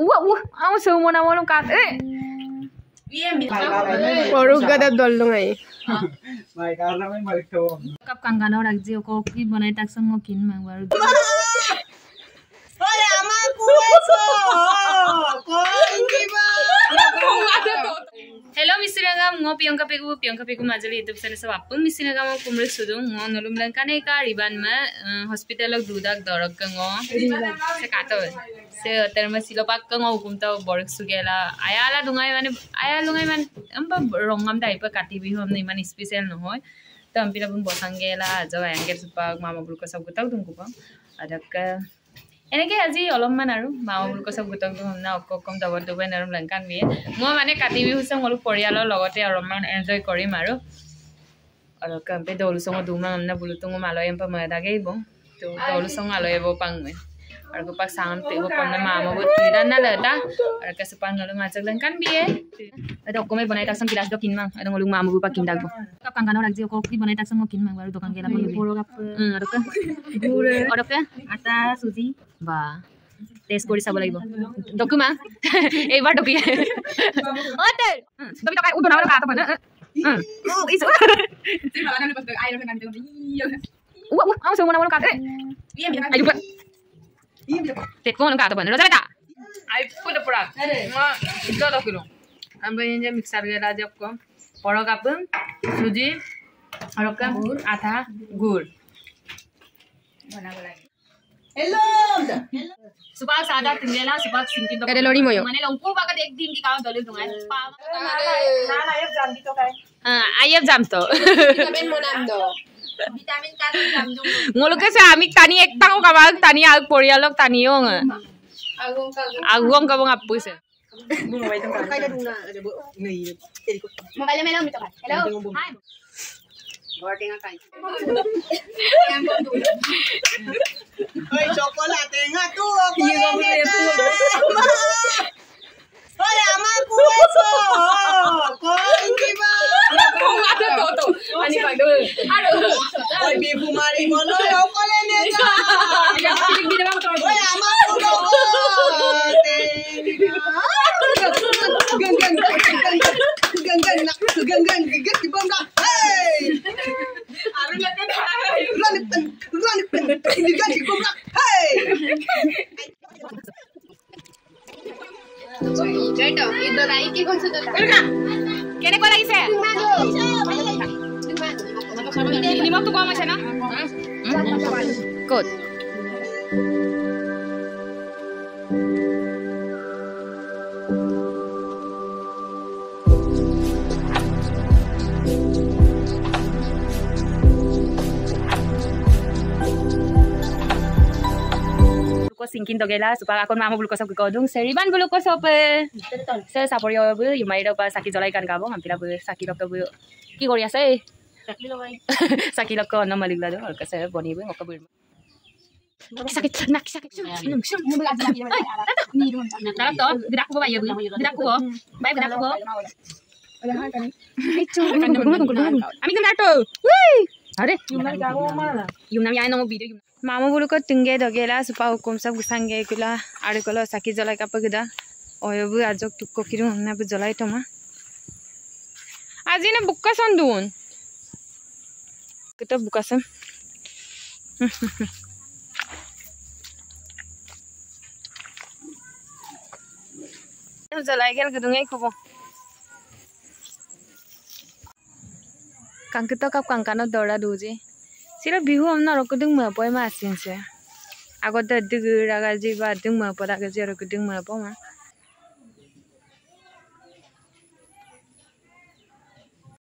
Wah, wah, aku semua nama lu kat. Eh, সৰু গাদা দল লঙাই kap kangkano rakji ko ki banai tak sango kin mang baru. গাম ম পিয়ং কাপে গু পিয়ং কাপে গু মাজলি ইউটিউব চ্যানেল সব আপন মিসিনে গাম কুমড়ে সুদু ম নলুম লঙ্কা নে কা রিবান মা হসপিটাল লগ দুদাক দরক গঙ সে কাত সে তের মা সিলো পাক গঙ হুকুম তা বড় সু গেলা আয়ালা ডুঙাই মানে আয়া লুঙাই মানে আম বা রঙাম টাইপ কাটি বি হম মানে স্পেশাল ন হয় তো আমি লাভ বসাঙ্গেলা আজ আয়াঙ্গের সুপাক মামা বুলক সব গুতাক দুঙ্কুপ আদক এনেকে আজি অলপমান আৰু মাও বুলক চব গোটক না অক কম দবত দুবাই নৰম লেংকান বিয়ে। মই মানে কাতি বিহু চাওঁ অলপ পৰিয়ালৰ লগতে অলপমান এনজয় কৰিম আৰু। আৰু কাম্পে দৌলু চঙৰ দুমাহ মানে বুলুতো মই মালয় এম্পা মই এটাকে আহিব তো দৌলু চঙ আহিব পাং মই আৰু গোপাক চাম তেও পমনে মা মই বহুত তিৰান না লেটা আৰু কেঁচু পান নলো মাজক লেংকান বিয়ে এটা অকমে বনাই তাকচোন গিলাচ দ কিনমাং আৰু মই মা মই পাক কিন ডাকব কাপ কাংকানো ৰাখজি অক কি বনাই তাকচোন মই কিনমাং বাৰু দোকান গেলা বড় কাপ আৰু কে গুড় আৰু কে আটা চুজি বা টেষ্ট কৰি চাব লাগিব ডকুমা এইবাৰ ডকি অ তেৰ তুমি টকা উঠো নামাৰ কাটা পানা ইছো উ উ আউ semua nama kata ayo pak tet ko kata panas rosa tak iPhone পৰা মই ইটো লখিলো আমি যে মিক্সার গেলা যে কম বড় কাপ সুজি আর কাপ আটা গুড় subak sada tinglela subak singkin Ada lori mo yo? Mana longko bagat ek din di kawan dole dungan. ayam jam to. Ngolo ke sa amik tani ek tang ka bag tani ag porialok tani ong. Agong ka bang apus. Mobile dito ka. Hello. Hi. Hoy, chocolate nga to. Hoy, gang gang gang gang gang hey arun lakan hai run pen run pen gang gang gang hey Jeta, itu dari kita konsumsi. Kerja, kene kau lagi saya. Ini mau tuh kau masih na? Good. Thank you. sinkinto gela aku kon mamu bulukoso kodung seriban bulukoso pe se saporio bu yumairo pa saki jolai kan kabo ngam pila bu saki lokko bu ki goria se sakit lokko no malik lado ke se boni bu ngokko bu sakit nak sakit nak sakit nak sakit nak to gerak bu bayu gerak bu bay gerak bu Ami kan dato. Wih. nang video yung mama bulu ko tingge dogela supa hukum sab gusange gula are kolo saki jalai kapa gida oyo bu ajok tukko kiru na bu jalai toma আজি না বুকাসন দুন kita bukasan jalai gel gedung ai kubo kang kita kap kang kano dora duje sira bihu amna rokudung ma boy ma asin se আগতে দিগ রাগা জি বা দিং মা পড়া গে জের দিং মা পমা